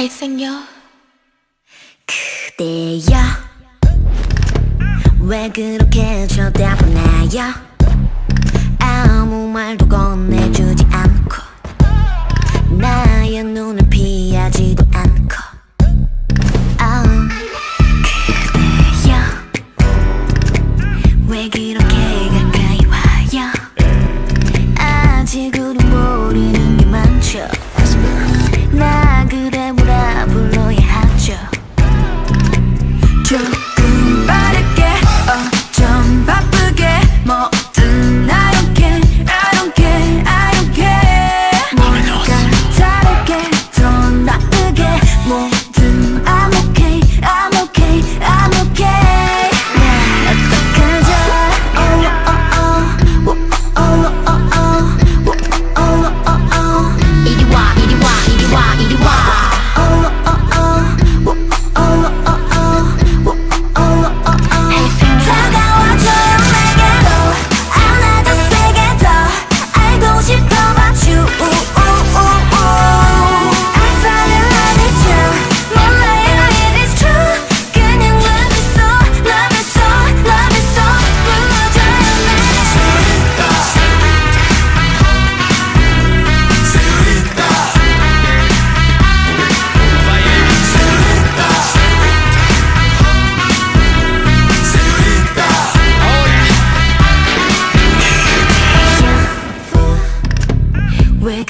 잘생겨. 그대야 왜 그렇게 쳐다보나요? 아무 말도 건네주지 않고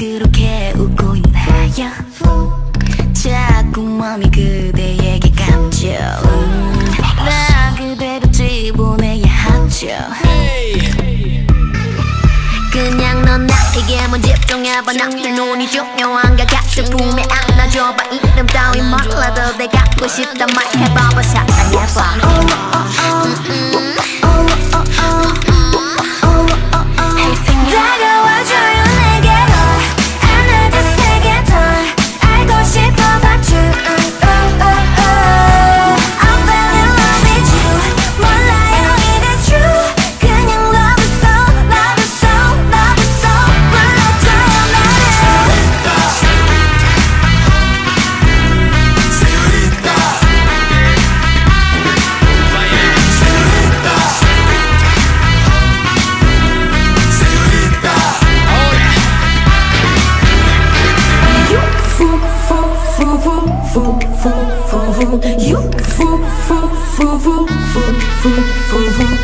그렇게 웃고 있나요? 자꾸 마음이 그대에게 갔죠 음, 나 그대로 집보내야 하죠. 그냥 넌 나에게 만 집중해봐. 나의 눈이 중요한 게 같은 품에 안아줘봐. 이름 따위 몰라도 내 갖고 싶단 말 해봐봐 fool, you fool, fool, fool, fool, fool, fool, fool, fool.